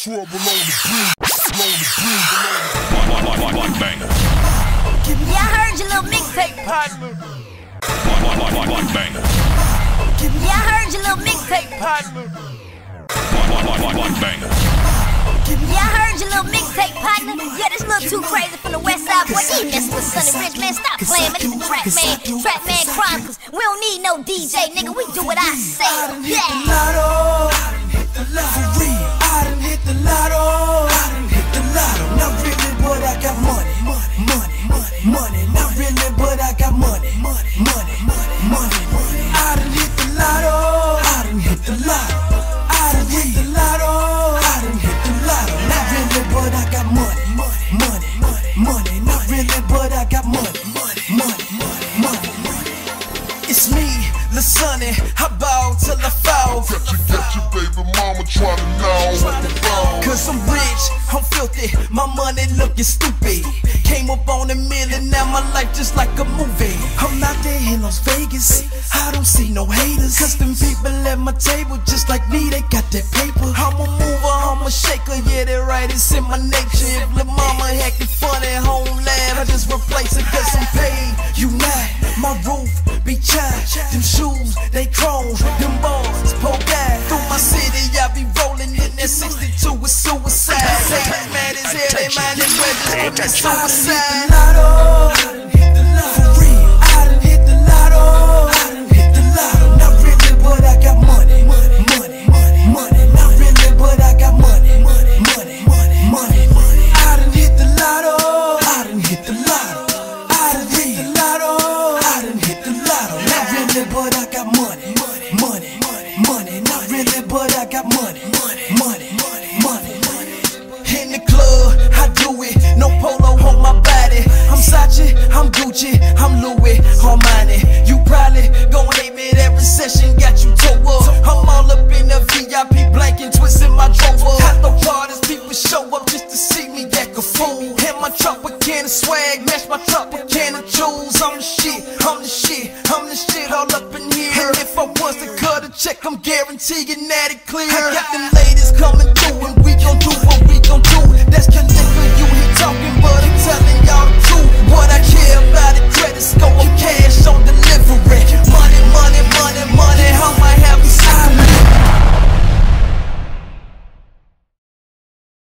trouble on the breeze, on the breeze, on the One, one, one, one banger. Yeah, I heard your little mixtape. partner, One, one, one, one, one banger. Yeah, I heard your little mixtape. partner. One, one, one, one, one banger. Yeah, I heard your little mixtape, partner. Yeah, this little too crazy from the west side. Boy, you messing with Sonny Rich, man. Stop playing, man. This the Trap Man, Trap Man Chronicles. We don't need no DJ, nigga. We do what I say. Yeah. Money. Not really, but I got money. Money, money, money. I done hit the lotto. I done hit the lotto. I done hit the lotto. I done hit the lotto. Not really, but I got money. Money, money, money. Not really, but I got money. Money, money, money. It's me, Lil Sonny. I ball till I fall. Got you, got your baby mama tryna filthy, my money looking stupid. Came up on a million, now my life just like a movie. I'm out there in Las Vegas, I don't see no haters. Cause them people at my table, just like me, they got that paper. I'm a mover, I'm a shaker, yeah, that right, it's in my nature. If the mama acting funny, homeland, I just replace it cause I'm paid. You not, my roof be charged. Them shoes, they chrome, them balls, I dunno hit the lot free I done hit the lotto I dunno hit the lot not really but I got money money money money money not really but I got money money money money money money I done hit the lot I dun hit the lot I done I hit the lottery not really, but I got money. Money, money, money, money. Not really, but I got money. Check, I'm guaranteeing that it clear. I got them ladies coming through, and we gon' do